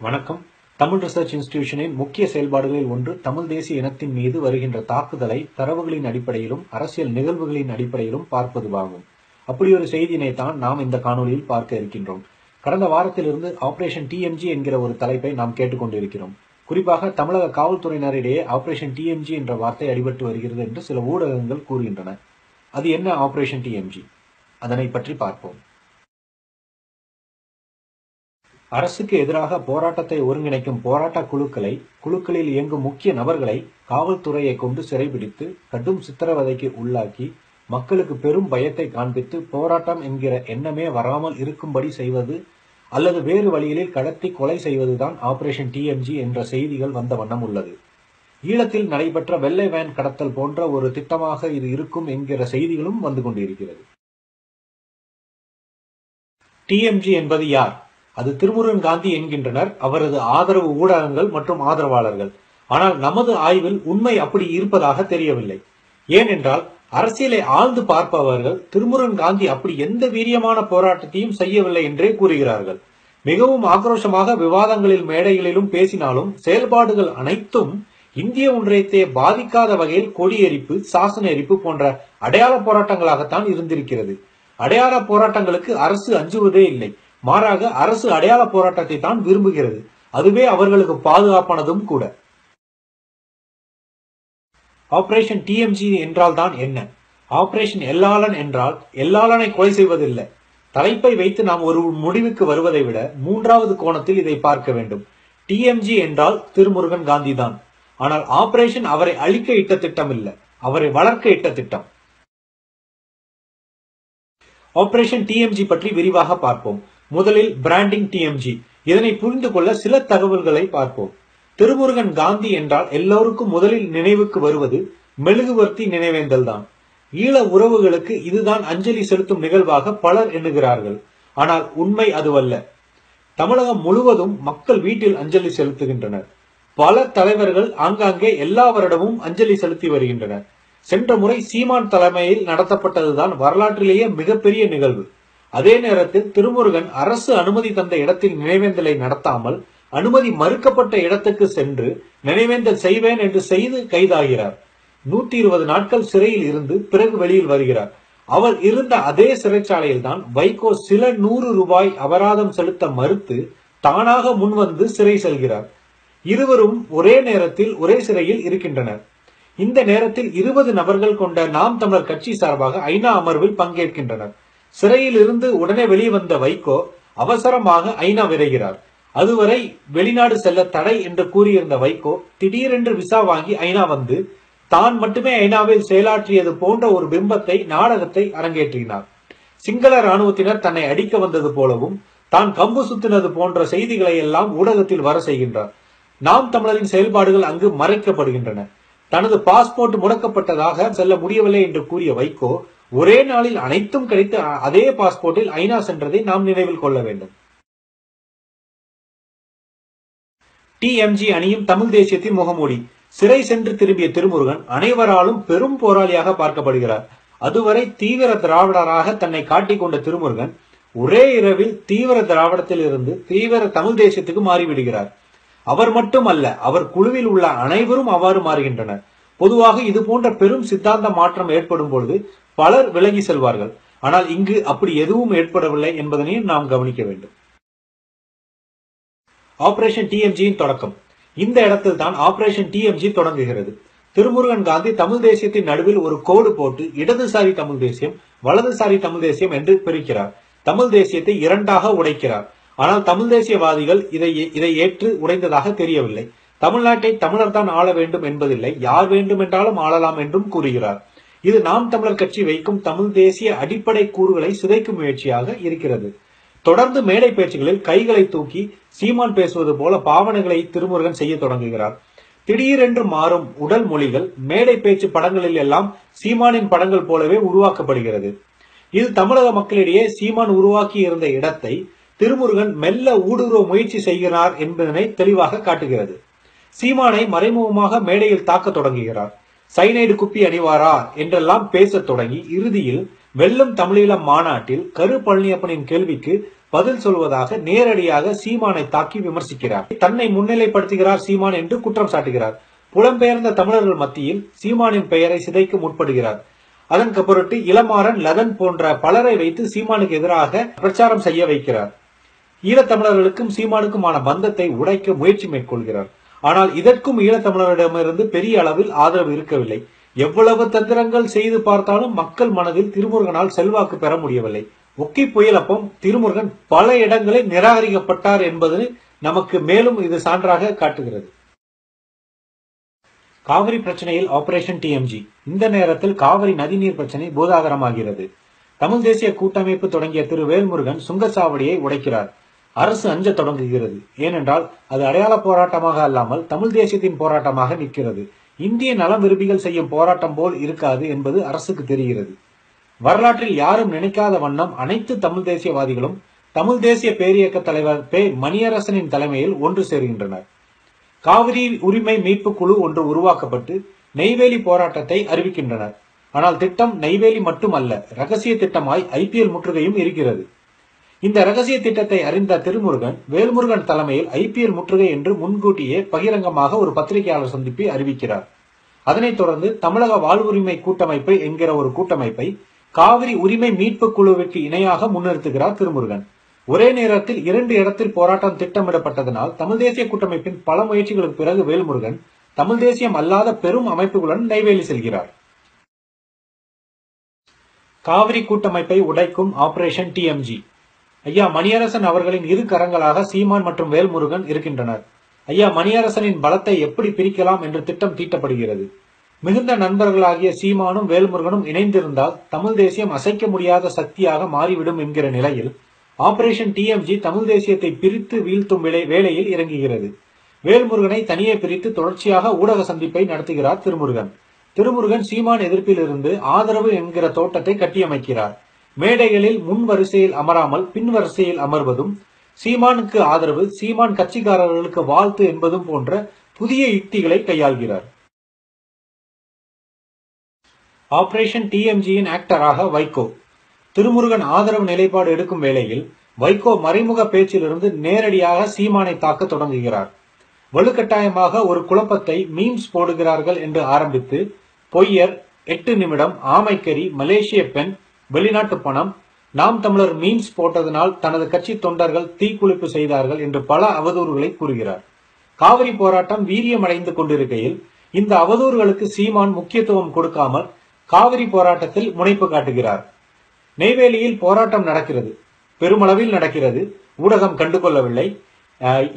வணக்கம். தமிழ் ரிசர்ச் இன்ஸ்டிடியூஷனின் முக்கிய செயல்பாடுகளில் ஒன்று தமிழ் தேசிய இனத்தின் மீது வருகின்ற தாக்குதலை தரவுகளின் அடிப்படையிலும் அரசியல் நிகழ்வுகளின் அடிப்படையிலும் பார்ப்பதுவாகும். அப்படி ஒரு செய்தியினை தான் நாம் இந்த காணொளியில் பார்க்க இருக்கின்றோம். கடந்த வாரத்திலிருந்து ஆபரேஷன் டிஎம்ஜி என்கிற ஒரு தலைப்பை நாம் கேட்டுக்கொண்டிருக்கிறோம். குறிப்பாக தமிழக காவல்துறையினரிடையே ஆபரேஷன் டிஎம்ஜி என்ற வார்த்தை அடிபட்டு வருகிறது என்று சில ஊடகங்கள் கூறுகின்றன. அது என்ன ஆபரேஷன் டிஎம்ஜி அதனை பற்றி பார்ப்போம். அரசுக்கு எதிராக போராட்டத்தை ஒருங்கிணைக்கும் போராட்ட குழுக்களை குழுக்களில் இயங்கும் முக்கிய நபர்களை காவல்துறையை கொண்டு சிறைபிடித்து கடும் சித்திரவதைக்கு உள்ளாக்கி மக்களுக்கு பெரும் பயத்தை காண்பித்து போராட்டம் என்கிற எண்ணமே வராமல் இருக்கும்படி செய்வது அல்லது வேறு வழிகளில் கடத்தி கொலை செய்வதுதான் ஆபரேஷன் டிஎம்ஜி என்ற செய்திகள் வந்த வண்ணம் உள்ளது. ஈழத்தில் நடைபெற்ற வெள்ளை வேன் கடத்தல் போன்ற ஒரு திட்டமாக இது இருக்கும் என்கிற செய்திகளும் வந்து கொண்டிருக்கிறது. டிஎம்ஜி என்பது யார்? அது திருமுருகன் காந்தி என்கின்றனர். அவரது ஆதரவு ஊடகங்கள் மற்றும் ஆதரவாளர்கள். ஆனால் நமது ஆய்வில் உண்மை அப்படி இருப்பதாக தெரியவில்லை. ஏனென்றால் அரசியலை ஆழ்ந்து பார்ப்பவர்கள் திருமுருகன் காந்தி அப்படி எந்த வீரியமான போராட்டத்தையும் செய்யவில்லை என்றே கூறுகிறார்கள். மிகவும் ஆக்ரோஷமாக விவாதங்களில் மேடைகளிலும் பேசினாலும் செயல்பாடுகள் அனைத்தும் இந்திய ஒன்றியத்தை பாதிக்காத வகையில் கொடியெரிப்பு சாசன எரிப்பு போன்ற அடையாள போராட்டங்களாகத்தான் இருந்திருக்கிறது. அடையாள போராட்டங்களுக்கு அரசு அஞ்சுவதே இல்லை. மாறாக அரசு அடையாள போராட்டத்தை தான் விரும்புகிறது. அதுவே அவர்களுக்கு பாதுகாப்பானதும் கூட. ஆபரேஷன் டிஎம்ஜி என்றால் தான் என்ன? ஆபரேஷன் எல்லாளன் என்றால் எல்லாளனை கொலை செய்வதில்லை. தலைப்பை வைத்து நாம் ஒரு முடிவுக்கு வருவதை விட மூன்றாவது கோணத்தில் இதை பார்க்க வேண்டும். டிஎம்ஜி என்றால் திருமுருகன் காந்தி தான். ஆனால் ஆபரேஷன் அவரை அழிக்க இட்ட திட்டம் இல்லை அவரை வளர்க்க இட்ட திட்டம். ஆபரேஷன் டிஎம்ஜி பற்றி விரிவாக பார்ப்போம். முதலில் பிராண்டிங் டிஎம்ஜி இதனை புரிந்து கொள்ள சில தகவல்களை பார்ப்போம். திருமுருகன் காந்தி என்றால் எல்லோருக்கும் முதலில் நினைவுக்கு வருவது மெழுகுவர்த்தி நினைவேந்தல் தான். ஈழ உறவுகளுக்கு இதுதான் அஞ்சலி செலுத்தும் நிகழ்வாக பலர் எண்ணுகிறார்கள். ஆனால் உண்மை அதுவல்ல. தமிழகம் முழுவதும் மக்கள் வீட்டில் அஞ்சலி செலுத்துகின்றனர். பல தலைவர்கள் ஆங்காங்கே எல்லா வருடமும் அஞ்சலி செலுத்தி வருகின்றனர். சென்ற முறை சீமான் தலைமையில் நடத்தப்பட்டதுதான் வரலாற்றிலேயே மிகப்பெரிய நிகழ்வு. அதே நேரத்தில் திருமுருகன் அரசு அனுமதி தந்த இடத்தில் நினைவேந்தலை நடத்தாமல் அனுமதி மறுக்கப்பட்ட இடத்துக்கு சென்று நினைவேந்தல் செய்வேன் என்று செய்து கைதாகிறார். நூத்தி இருபது நாட்கள் சிறையில் இருந்து பிறகு வெளியில் வருகிறார். அவர் இருந்த அதே சிறைச்சாலையில் தான் வைகோ சில நூறு ரூபாய் அபராதம் செலுத்த மறுத்து தானாக முன்வந்து சிறை செல்கிறார். இருவரும் ஒரே நேரத்தில் ஒரே சிறையில் இருக்கின்றனர். இந்த நேரத்தில் இருபது நபர்கள் கொண்ட நாம் தமிழர் கட்சி சார்பாக ஐநா அமர்வில் பங்கேற்கின்றனர். சிறையில் இருந்து உடனே வெளிவந்த வைகோ அவசரமாக ஐநா விரைகிறார். அதுவரை வெளிநாடு செல்ல தடை என்று கூறியிருந்த வைகோ திடீரென்று விசா வாங்கி ஐநா வந்து தான் மட்டுமே ஐநாவில் செயலாற்றியது போன்ற ஒரு பிம்பத்தை நாடகத்தை அரங்கேற்றினார். சிங்கள ராணுவத்தினர் தன்னை அடிக்க வந்தது போலவும் தான் கம்பு சுத்தினது போன்ற செய்திகளை எல்லாம் ஊடகத்தில் வர செய்கின்றார். நாம் தமிழரின் செயல்பாடுகள் அங்கு மறைக்கப்படுகின்றன. தனது பாஸ்போர்ட் முடக்கப்பட்டதாக செல்ல முடியவில்லை என்று கூறிய வைகோ ஒரே நாளில் அனைத்தும் கிடைத்து அதே பாஸ்போர்ட்டில் ஐநா சென்றதை நாம் நினைவில் கொள்ள வேண்டும். டிஎம்ஜி அணியும் தமிழ் தேசியத்தின் முகமூடி. சிறை சென்று திரும்பிய திருமுருகன் அனைவராலும் பெரும் போராளியாக பார்க்கப்படுகிறார். அதுவரை தீவிர திராவிடராக தன்னை காட்டிக்கொண்ட திருமுருகன் ஒரே இரவில் தீவிர திராவிடத்தில் இருந்து தீவிர தமிழ் தேசியத்துக்கு மாறிவிடுகிறார். அவர் மட்டுமல்ல அவர் குழுவில் உள்ள அனைவரும் அவ்வாறு மாறுகின்றனர். பொதுவாக இது போன்ற பெரும் சித்தாந்த மாற்றம் ஏற்படும் பொழுது பலர் விலகி செல்வார்கள். ஆனால் இங்கு அப்படி எதுவும் ஏற்படவில்லை என்பதனையும் நாம் கவனிக்க வேண்டும். ஆபரேஷன் டிஎம்ஜியின் தொடக்கம். இந்த இடத்தில் தான் ஆபரேஷன் டிஎம்ஜி தொடங்குகிறது. திருமுருகன் காந்தி தமிழ் தேசியத்தின் நடுவில் ஒரு கோடு போட்டு இடதுசாரி தமிழ் தேசியம் வலதுசாரி தமிழ் தேசியம் என்று பிரிக்கிறார். தமிழ் தேசியத்தை இரண்டாக உடைக்கிறார். ஆனால் தமிழ் தேசியவாதிகள் இதை இதை ஏற்று உடைந்ததாக தெரியவில்லை. தமிழ்நாட்டை தமிழர் தான் ஆள வேண்டும் என்பதில்லை. யார் வேண்டும் என்றாலும் ஆளலாம் என்றும் கூறுகிறார். இது நாம் தமிழர் கட்சி வைக்கும் தமிழ் தேசிய அடிப்படை கூறுகளை சிதைக்கும் முயற்சியாக இருக்கிறது. தொடர்ந்து மேடை பேச்சுகளில் கைகளை தூக்கி சீமான் பேசுவது போல பாவனைகளை திருமுருகன் செய்ய தொடங்குகிறார். திடீரென்று மாறும் உடல் மொழிகள் மேடை பேச்சு படங்களில் எல்லாம் சீமானின் படங்கள் போலவே உருவாக்கப்படுகிறது. இது தமிழக மக்களிடையே சீமான் உருவாக்கி இருந்த இடத்தை திருமுருகன் மெல்ல ஊடுருவ முயற்சி செய்கிறார் என்பதனை தெளிவாக காட்டுகிறது. சீமானை மறைமுகமாக மேடையில் தாக்க தொடங்குகிறார். சைனைடு குப்பி அணிவாரா என்றெல்லாம் பேசத் தொடங்கி இறுதியில் வெல்லும் தமிழீழம் மாநாட்டில் கரு பழனியப்பனின் கேள்விக்கு பதில் சொல்வதாக நேரடியாக சீமானை தாக்கி விமர்சிக்கிறார். தன்னை முன்னிலைப்படுத்துகிறார் சீமான் என்று குற்றம் சாட்டுகிறார். புலம்பெயர்ந்த தமிழர்கள் மத்தியில் சீமானின் பெயரை சிதைக்க முற்படுகிறார். அதன் பொருட்டு இளமாறன் லதன் போன்ற பலரை வைத்து சீமானுக்கு எதிராக பிரச்சாரம் செய்ய வைக்கிறார். ஈழத்தமிழர்களுக்கும் சீமானுக்குமான பந்தத்தை உடைக்க முயற்சி மேற்கொள்கிறார். ஆனால் இதற்கும் ஈழத்தமிழரிடமிருந்து பெரிய அளவில் ஆதரவு இருக்கவில்லை. எவ்வளவு தந்திரங்கள் செய்து பார்த்தாலும் மக்கள் மனதில் திருமுருகனால் செல்வாக்கு பெற முடியவில்லை. ஒக்கி புயலப்பம் திருமுருகன் பல இடங்களில் நிராகரிக்கப்பட்டார் என்பது நமக்கு மேலும் இது சான்றாக காட்டுகிறது. காவிரி பிரச்சனையில் ஆபரேஷன் டிஎம்ஜி இந்த நேரத்தில் காவிரி நதிநீர் பிரச்சனை பூதாகரமாகிறது. தமிழ் தேசிய கூட்டமைப்பு தொடங்கிய திரு வேல்முருகன் சுங்கச்சாவடியை உடைக்கிறார். அரசு அஞ்ச தொடங்குகிறது. ஏனென்றால் அது அடையாள போராட்டமாக அல்லாமல் தமிழ் தேசியத்தின் போராட்டமாக நிற்கிறது. இந்திய நலம் விரும்பிகள் செய்யும் போராட்டம் போல் இருக்காது என்பது அரசுக்கு தெரிகிறது. வரலாற்றில் யாரும் நினைக்காத வண்ணம் அனைத்து தமிழ் தேசியவாதிகளும் தமிழ் தேசிய பேரியக்க தலைவர் பே மணியரசனின் தலைமையில் ஒன்று சேர்கின்றனர். காவிரி உரிமை மீட்பு குழு ஒன்று உருவாக்கப்பட்டு நெய்வேலி போராட்டத்தை அறிவிக்கின்றனர். ஆனால் திட்டம் நெய்வேலி மட்டுமல்ல ரகசிய திட்டமாய் ஐபிஎல் முற்றுகையும் இருக்கிறது. இந்த ரகசிய திட்டத்தை அறிந்த திருமுருகன் வேல்முருகன் தலைமையில் ஐபிஎல் முற்றுகை என்று முன்கூட்டியே பகிரங்கமாக ஒரு பத்திரிகையாளர் சந்திப்பை அறிவிக்கிறார். அதனைத் தொடர்ந்து தமிழக வாழ்வுரிமை கூட்டமைப்பு என்கிற ஒரு கூட்டமைப்பை காவிரி உரிமை மீட்பு குழுவிற்கு இணையாக முன்னிறுத்துகிறார் திருமுருகன். ஒரே நேரத்தில் இரண்டு இடத்தில் போராட்டம் திட்டமிடப்பட்டதனால் தமிழ் தேசிய கூட்டமைப்பின் பல முயற்சிகளுக்கு பிறகு வேல்முருகன் தமிழ் தேசியம் அல்லாத பெரும் அமைப்புகளுடன் நெய்வேலி செல்கிறார். காவிரி கூட்டமைப்பை உடைக்கும் ஆபரேஷன் டிஎம்ஜி ஐயா மணியரசன் அவர்களின் இரு கரங்களாக சீமான் மற்றும் வேல்முருகன் இருக்கின்றனர். ஐயா மணியரசனின் பலத்தை எப்படி பிரிக்கலாம் என்று திட்டம் தீட்டப்படுகிறது. மிகுந்த நண்பர்களாகிய சீமானும் வேல்முருகனும் இணைந்திருந்தால் தமிழ் தேசியம் அசைக்க முடியாத சக்தியாக மாறிவிடும் என்கிற நிலையில் ஆபரேஷன் டிஎம்ஜி தமிழ் தேசியத்தை பிரித்து வீழ்த்தும் வேளையில் இறங்குகிறது. வேல்முருகனை தனியே பிரித்து தொடர்ச்சியாக ஊடக சந்திப்பை நடத்துகிறார் திருமுருகன். திருமுருகன் சீமான் எதிர்ப்பிலிருந்து ஆதரவு என்கிற தோட்டத்தை கட்டியமைக்கிறார். மேடைகளில் முன் வரிசையில் அமராமல் பின் வரிசையில் அமர்வதும் சீமானுக்கு ஆதரவு சீமான் கட்சிக்காரர்களுக்கு வாழ்த்து என்பதும் போன்ற புதிய யுக்திகளை கையாள்கிறார். ஆபரேஷன் டிஎம்ஜியின் ஆக்டராக வைகோ. திருமுருகன் ஆதரவு நிலைப்பாடு எடுக்கும் வேளையில் வைகோ மறைமுக பேச்சிலிருந்து நேரடியாக சீமானை தாக்க தொடங்குகிறார். வலுக்கட்டாயமாக ஒரு குழப்பத்தை மீம்ஸ் போடுகிறார்கள் என்று ஆரம்பித்து பொய்யர் எட்டு நிமிடம் ஆமைக்கறி மலேசிய பெண் வெளிநாட்டு பணம். நாம் தமிழர் மீம்ஸ் போட்டதனால் தனது கட்சி தொண்டர்கள் தீக்குளிப்பு செய்தார்கள் என்று பல அவதூறுகளை கூறுகிறார். காவிரி போராட்டம் வீரியமடைந்து கொண்டிருக்கையில் இந்த அவதூறுகளுக்கு சீமான் முக்கியத்துவம் கொடுக்காமல் காவிரி போராட்டத்தில் முனைப்பு காட்டுகிறார். நெய்வேலியில் போராட்டம் நடக்கிறது. பெருமளவில் நடக்கிறது. ஊடகம் கண்டுகொள்ளவில்லை.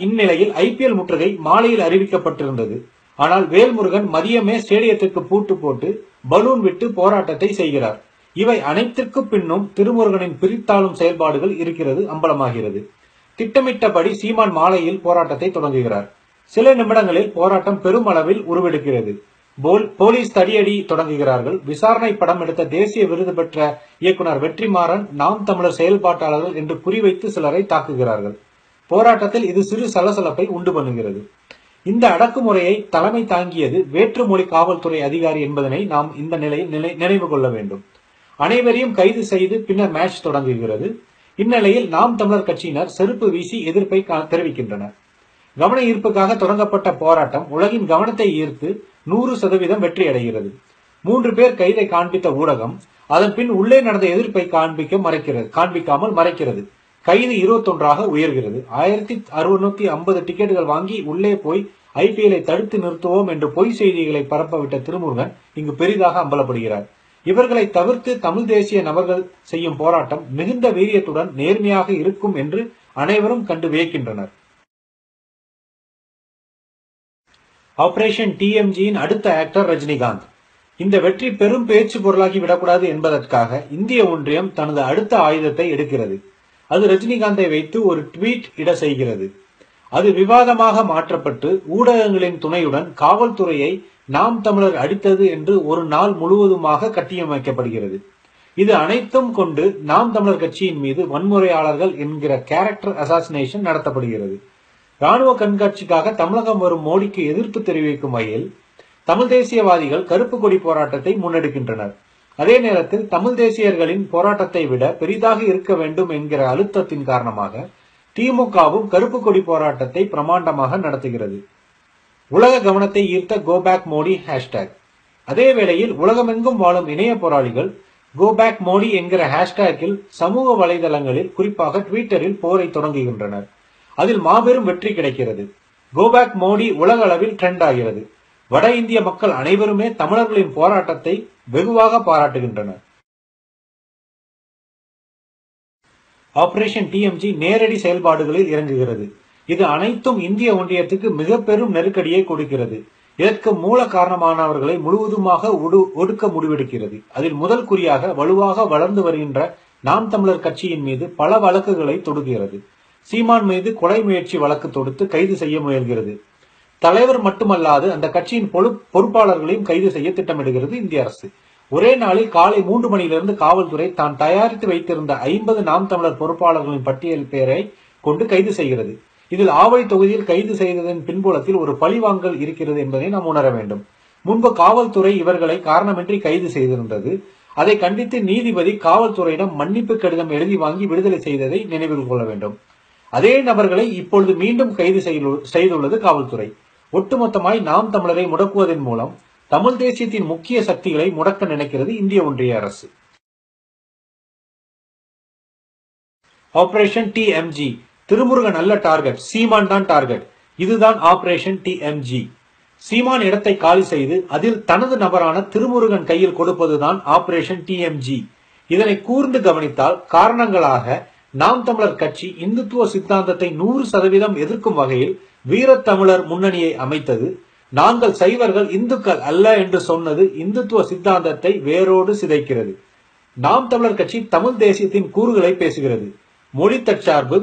இந்நிலையில் ஐபிஎல் முற்றுகை மாலையில் அறிவிக்கப்பட்டிருந்தது. ஆனால் வேல்முருகன் மதியமே ஸ்டேடியத்திற்கு பூட்டு போட்டு பலூன் விட்டு போராட்டத்தை செய்கிறார். இவை அனைத்திற்கு பின்னும் திருமுருகனின் பிரித்தாளும் செயல்பாடுகள் இருக்கிறது அம்பலமாகிறது. திட்டமிட்டபடி சீமான் மாலையில் போராட்டத்தை தொடங்குகிறார். சில நிமிடங்களில் போராட்டம் பெருமளவில் உருவெடுக்கிறது. போலீஸ் தடியடி தொடங்குகிறார்கள். விசாரணை படம் எடுத்த தேசிய விருது பெற்ற இயக்குனர் வெற்றிமாறன் நாம் தமிழர் செயல்பாட்டாளர்கள் என்று குறிவைத்து சிலரை தாக்குகிறார்கள். போராட்டத்தில் இது சிறு சலசலப்பை உண்டு பண்ணுகிறது. இந்த அடக்குமுறையை தலைமை தாங்கியது வேற்றுமொழி காவல்துறை அதிகாரி என்பதனை நாம் இந்த நிலையில் நினைவு கொள்ள வேண்டும். அனைவரையும் கைது செய்து பின்னர் மேட்ச் தொடங்குகிறது. இந்நிலையில் நாம் தமிழர் கட்சியினர் செருப்பு வீசி எதிர்ப்பை தெரிவிக்கின்றனர். கவன ஈர்ப்புக்காக தொடங்கப்பட்ட போராட்டம் உலகின் கவனத்தை ஈர்த்து நூறு சதவீதம் வெற்றி அடைகிறது. மூன்று பேர் கைதை காண்பித்த ஊடகம் அதன் பின் உள்ளே நடந்த எதிர்ப்பை காண்பிக்க மறைக்கிறது காண்பிக்காமல் மறைக்கிறது. கைது இருபத்தொன்றாக உயர்கிறது. ஆயிரத்தி அறுநூத்தி ஐம்பது டிக்கெட்டுகள் வாங்கி உள்ளே போய் ஐபிஎல்லை தடுத்து நிறுத்துவோம் என்று பொய் செய்திகளை பரப்பவிட்ட திருமுருகன் இங்கு பெரிதாக அம்பலப்படுகிறார். இவர்களை தவிர்த்து தமிழ் தேசிய நபர்கள் செய்யும் போராட்டம் மிகுந்த வீரியத்துடன் நேர்மையாக இருக்கும் என்று அனைவரும் கண்டு வியக்கின்றனர். ஆபரேஷன் டிஎம்ஜியின் அடுத்த ஆக்டர் ரஜினிகாந்த். இந்த வெற்றி பெரும் பேச்சு பொருளாகி விடக்கூடாது என்பதற்காக இந்திய ஒன்றியம் தனது அடுத்த ஆயுதத்தை எடுக்கிறது. அது ரஜினிகாந்தை வைத்து ஒரு ட்வீட் இட செய்கிறது. அது விவாதமாக மாற்றப்பட்டு ஊடகங்களின் துணையுடன் காவல்துறையை நாம் தமிழர் அடித்தது என்று ஒரு நாள் முழுவதுமாக கட்டியமைக்கப்படுகிறது. இது அனைத்தும் கொண்டு நாம் தமிழர் கட்சியின் மீது வன்முறையாளர்கள் என்கிற கேரக்டர் அசாசினேஷன் நடத்தப்படுகிறது. ராணுவ கண்காட்சிக்காக தமிழகம் வரும் மோடிக்கு எதிர்ப்பு தெரிவிக்கும் வகையில் தமிழ் தேசியவாதிகள் கருப்பு கொடி போராட்டத்தை முன்னெடுக்கின்றனர். அதே நேரத்தில் தமிழ் தேசியர்களின் போராட்டத்தை விட பெரிதாக இருக்க வேண்டும் என்கிற அழுத்தத்தின் காரணமாக திமுகவும் கருப்பு கொடி போராட்டத்தை பிரமாண்டமாக நடத்துகிறது. உலக கவனத்தை ஈர்த்த கோபேக் மோடி ஹேஷ்டேக் அதே வேளையில் உலகமெங்கும் வாழும் இணைய போராளிகள் கோபேக் மோடி என்கிற ஹேஷ்டேக்கில் சமூக வலைதளங்களில் குறிப்பாக ட்விட்டரில் போரை தொடங்குகின்றனர். அதில் மாபெரும் வெற்றி கிடைக்கிறது. கோபேக் மோடி உலக அளவில் ட்ரெண்ட் ஆகிறது. வட இந்திய மக்கள் அனைவருமே தமிழர்களின் போராட்டத்தை வெகுவாக பாராட்டுகின்றனர். ஆபரேஷன் டிஎம்ஜி நேரடி செயல்பாடுகளில் இறங்குகிறது. இது அனைத்தும் இந்திய ஒன்றியத்துக்கு மிக பெரும் நெருக்கடியை கொடுக்கிறது. இதற்கு மூல காரணமானவர்களை முழுவதுமாக ஒடுக்க முடிவெடுக்கிறது. அதில் முதல் குறியாக வலுவாக வளர்ந்து வருகின்ற நாம் தமிழர் கட்சியின் மீது பல வழக்குகளை தொடுகிறது. சீமான் மீது கொலை முயற்சி வழக்கு தொடுத்து கைது செய்ய முயல்கிறது. தலைவர் மட்டுமல்லாது அந்த கட்சியின் பொறுப்பாளர்களையும் கைது செய்ய திட்டமிடுகிறது இந்திய அரசு. ஒரே நாளில் காலை மூன்று மணியிலிருந்து காவல்துறை தான் தயாரித்து வைத்திருந்த ஐம்பது நாம் தமிழர் பொறுப்பாளர்களின் பட்டியல் பெயரை கொண்டு கைது செய்கிறது. இதில் ஆவடி தொகுதியில் கைது செய்ததன் பின்புலத்தில் ஒரு பழிவாங்கல் இருக்கிறது என்பதை நாம் உணர வேண்டும். முன்பு காவல்துறை இவர்களை காரணமின்றி கைது செய்திருந்தது. அதை கண்டித்து நீதிபதி காவல்துறையிடம் மன்னிப்பு கடிதம் எழுதி வாங்கி விடுதலை செய்ததை நினைவில் கொள்ள வேண்டும். அதே நபர்களை இப்பொழுது மீண்டும் கைது செய்துள்ளது காவல்துறை. ஒட்டுமொத்தமாய் நாம் தமிழரை முடக்குவதன் மூலம் தமிழ் தேசியத்தின் முக்கிய சக்திகளை முடக்க நினைக்கிறது இந்திய ஒன்றிய அரசு. ஆபரேஷன் டி எம்ஜி திருமுருகன் அல்ல டார்கெட் சீமான் தான் டார்கெட் இதுதான் ஆபரேஷன் டிஎம்ஜி சீமான் இடத்தை காலி செய்து அதில் தனது நபரான திருமுருகன் கையில் கொடுப்பதுதான் ஆபரேஷன் டிஎம்ஜி இதனை கூர்ந்து கவனித்தால் காரணங்களாக நாம் தமிழர் கட்சி இந்துத்துவ சித்தாந்தத்தை நூறு சதவீதம் எதிர்க்கும் வகையில் வீரத்தமிழர் முன்னணியை அமைத்தது. நாங்கள் சைவர்கள் இந்துக்கள் அல்ல என்று சொன்னது இந்துத்துவ சித்தாந்தத்தை வேரோடு சிதைக்கிறது. நாம் தமிழர் கட்சி தமிழ் தேசியத்தின் கூறுகளை பேசுகிறது. மொழி தற்சார்பு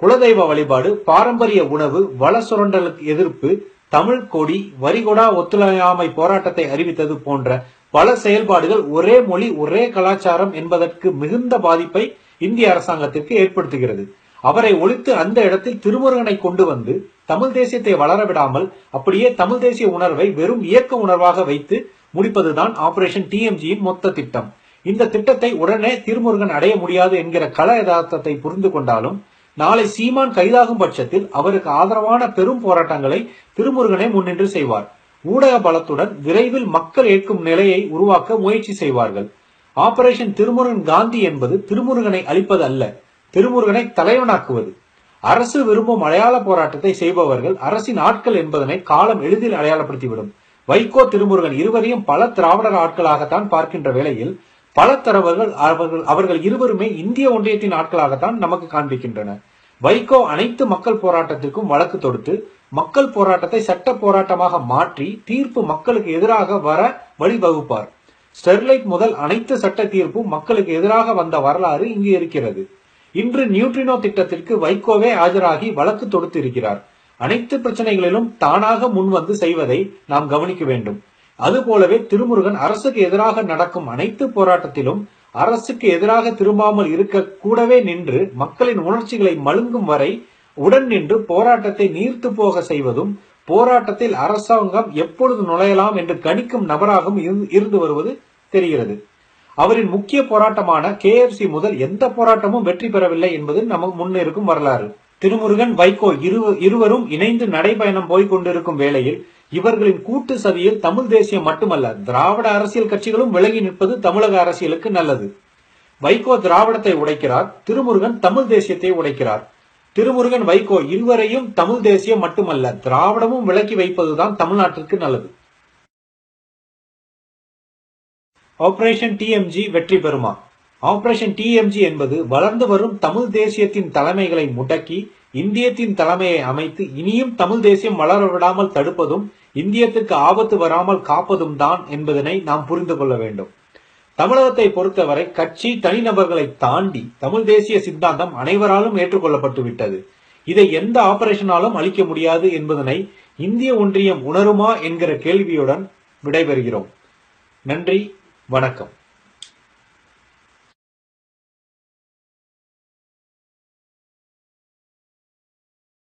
குலதெய்வ வழிபாடு பாரம்பரிய உணவு வள சுரண்டலுக்கு எதிர்ப்பு தமிழ் கொடி வரிகொடா ஒத்துழையாமை போராட்டத்தை அறிவித்தது போன்ற பல செயல்பாடுகள் ஒரே மொழி ஒரே கலாச்சாரம் என்பதற்கு மிகுந்த பாதிப்பை இந்திய அரசாங்கத்திற்கு ஏற்படுத்துகிறது. அவரை ஒழித்து அந்த இடத்தில் திருமுருகனை கொண்டு வந்து தமிழ் தேசியத்தை வளர விடாமல் அப்படியே தமிழ் தேசிய உணர்வை வெறும் இயக்க உணர்வாக வைத்து முடிப்பதுதான் ஆபரேஷன் டிஎம்ஜியின் மொத்த திட்டம். இந்த திட்டத்தை உடனே திருமுருகன் அடைய முடியாது என்கிற கள யதார்த்தத்தை புரிந்து கொண்டாலும் நாளை சீமான் கைதாகும் பட்சத்தில் அவருக்கு ஆதரவான பெரும் போராட்டங்களை திருமுருகனை முன்னின்று செய்வார். ஊடக பலத்துடன் விரைவில் மக்கள் ஏற்கும் நிலையை உருவாக்க முயற்சி செய்வார்கள். ஆபரேஷன் திருமுருகன் காந்தி என்பது திருமுருகனை அழிப்பது அல்ல திருமுருகனை தலைவனாக்குவது. அரசு விரும்பும் அடையாள போராட்டத்தை செய்பவர்கள் அரசின் ஆட்கள் என்பதனை காலம் எளிதில் அடையாளப்படுத்திவிடும். வைகோ திருமுருகன் இருவரையும் பல திராவிடர் ஆட்களாகத்தான் பார்க்கின்ற வேளையில் பல தரவர்கள் அவர்கள் அவர்கள் இருவருமே இந்திய ஒன்றியத்தின் ஆட்களாகத்தான் நமக்கு காண்பிக்கின்றனர் வைகோ அனைத்து மக்கள் போராட்டத்திற்கும் வழக்கு தொடுத்து மக்கள் போராட்டத்தை சட்ட போராட்டமாக மாற்றி தீர்ப்பு மக்களுக்கு எதிராக வர வழிவகுப்பார். ஸ்டெர்லைட் முதல் அனைத்து சட்ட தீர்ப்பும் மக்களுக்கு எதிராக வந்த வரலாறு இங்கு இருக்கிறது. இன்று நியூட்ரினோ திட்டத்திற்கு வைகோவே ஆஜராகி வழக்கு தொடுத்து இருக்கிறார் அனைத்து பிரச்சனைகளிலும் தானாக முன்வந்து செய்வதை நாம் கவனிக்க வேண்டும். அதுபோலவே திருமுருகன் அரசுக்கு எதிராக நடக்கும் அனைத்து போராட்டத்திலும் அரசுக்கு எதிராக திரும்பாமல் இருக்க கூடவே நின்று மக்களின் உணர்ச்சிகளை மழுங்கும் வரை உடன் நின்று போராட்டத்தை நீர்த்து போக செய்வதும் போராட்டத்தில் அரசாங்கம் எப்பொழுது நுழையலாம் என்று கணிக்கும் நபராகவும் இருந்து வருவது தெரிகிறது. அவரின் முக்கிய போராட்டமான கே முதல் எந்த போராட்டமும் வெற்றி பெறவில்லை என்பது நமக்கு முன்னிருக்கும் வரலாறு. திருமுருகன் வைகோ இருவரும் இணைந்து நடைபயணம் போய்க் கொண்டிருக்கும் வேளையில் இவர்களின் கூட்டு சதியில் தமிழ் தேசியம் மட்டுமல்ல திராவிட அரசியல் கட்சிகளும் விலகி நிற்பது தமிழக அரசியலுக்கு நல்லது. வைகோ திராவிடத்தை உடைக்கிறார் திருமுருகன் தமிழ் தேசியத்தை உடைக்கிறார். திருமுருகன் வைகோ இருவரையும் தமிழ் தேசியம் மட்டுமல்ல திராவிடமும் விலக்கி வைப்பதுதான் தமிழ்நாட்டிற்கு நல்லது. ஆபரேஷன் டிஎம்ஜி வெற்றி பெறுமா? ஆபரேஷன் டிஎம்ஜி என்பது வளர்ந்து வரும் தமிழ் தேசியத்தின் தலைமைகளை முடக்கி இந்தியத்தின் தலைமையை அமைத்து இனியும் தமிழ் தேசியம் வளர விடாமல் தடுப்பதும் இந்தியத்திற்கு ஆபத்து வராமல் காப்பதும் தான் என்பதனை நாம் புரிந்து கொள்ள வேண்டும். தமிழகத்தை பொறுத்தவரை கட்சி தனிநபர்களை தாண்டி தமிழ் தேசிய சித்தாந்தம் அனைவராலும் ஏற்றுக்கொள்ளப்பட்டு விட்டது. இதை எந்த ஆபரேஷனாலும் அளிக்க முடியாது என்பதனை இந்திய ஒன்றியம் உணருமா என்கிற கேள்வியுடன் விடைபெறுகிறோம். நன்றி வணக்கம்.